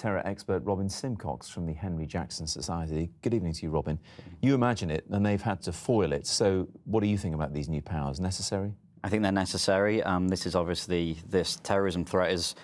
terror expert Robin Simcox from the Henry Jackson Society. Good evening to you, Robin. You imagine it, and they've had to foil it. So, what do you think about these new powers? Necessary? I think they're necessary. Um, this is obviously this terrorism threat is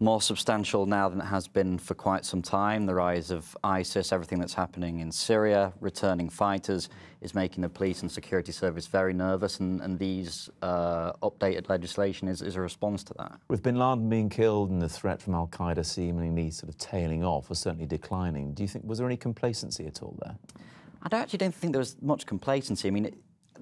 more substantial now than it has been for quite some time. The rise of ISIS, everything that's happening in Syria, returning fighters, is making the police and security service very nervous, and, and these uh, updated legislation is, is, a response to that. With bin Laden being killed and the threat from Al Qaeda seemingly sort of tailing off, or certainly declining, do you think was there any complacency at all there? I don't, actually don't think there was much complacency. I mean. It,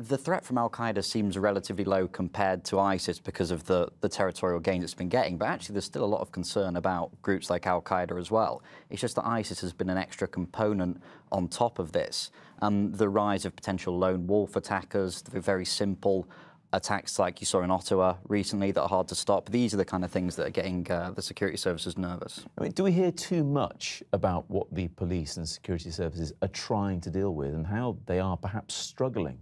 the threat from Al Qaeda seems relatively low compared to ISIS because of the, the territorial gains it's been getting, but actually there's still a lot of concern about groups like Al Qaeda as well. It's just that ISIS has been an extra component on top of this. Um, the rise of potential lone wolf attackers, the very simple attacks like you saw in Ottawa recently that are hard to stop. These are the kind of things that are getting uh, the security services nervous. I mean, do we hear too much about what the police and security services are trying to deal with and how they are perhaps struggling?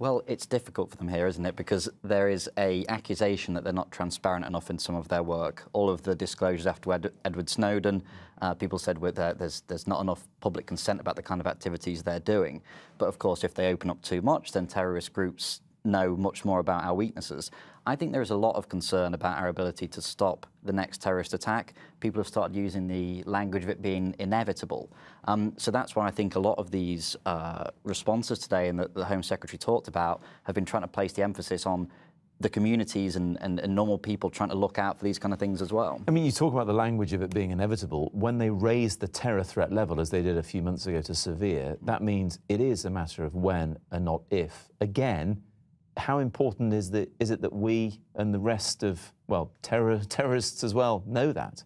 Well, it's difficult for them here, isn't it? Because there is a accusation that they're not transparent enough in some of their work. All of the disclosures after Ed Edward Snowden, uh, people said there's there's not enough public consent about the kind of activities they're doing. But of course, if they open up too much, then terrorist groups know much more about our weaknesses. I think there is a lot of concern about our ability to stop the next terrorist attack. People have started using the language of it being inevitable. Um, so that's why I think a lot of these uh, responses today and that the Home Secretary talked about have been trying to place the emphasis on the communities and, and, and, normal people trying to look out for these kind of things as well. I mean, you talk about the language of it being inevitable. When they raise the terror threat level, as they did a few months ago to severe, that means it is a matter of when and not if. Again, how important is, the, is it that we and the rest of, well, terror, terrorists as well know that?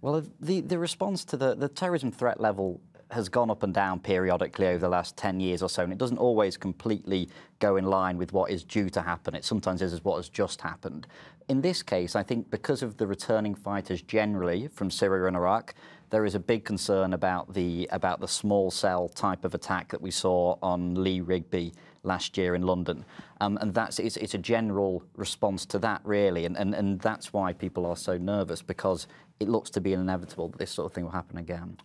Well, the, the response to the, the terrorism threat level has gone up and down periodically over the last 10 years or so, and it doesn't always completely go in line with what is due to happen. It sometimes is what has just happened. In this case, I think because of the returning fighters generally from Syria and Iraq, there is a big concern about the about the small cell type of attack that we saw on Lee Rigby last year in London. Um, and that's it's, it's, a general response to that, really. And, and, and that's why people are so nervous, because it looks to be inevitable that this sort of thing will happen again.